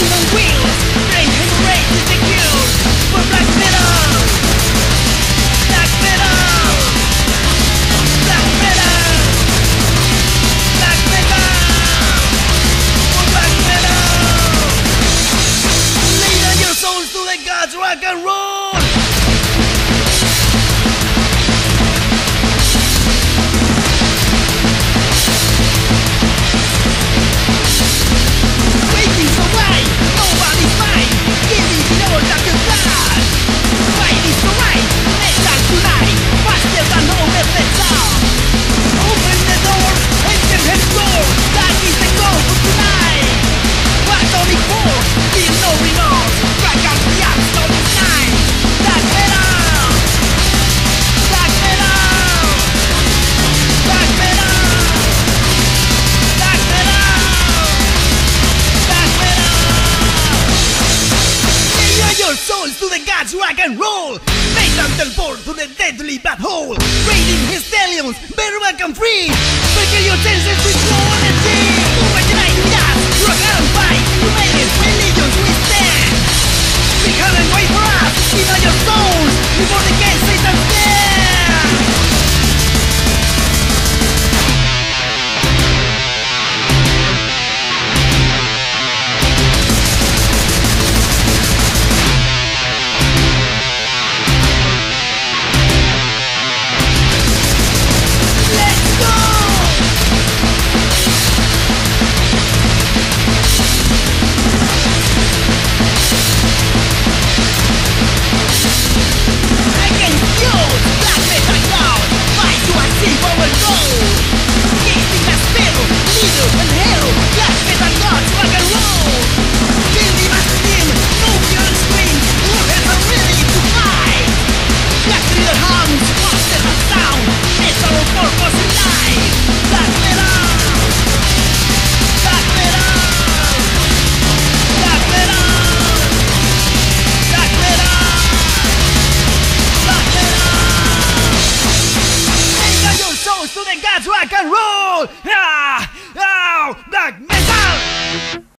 We. rock and roll. Nathan del Ford to the deadly bat hole. Raiding his stallions, better come free. Break your chances with the gods rock and roll! Ah! Ow! Black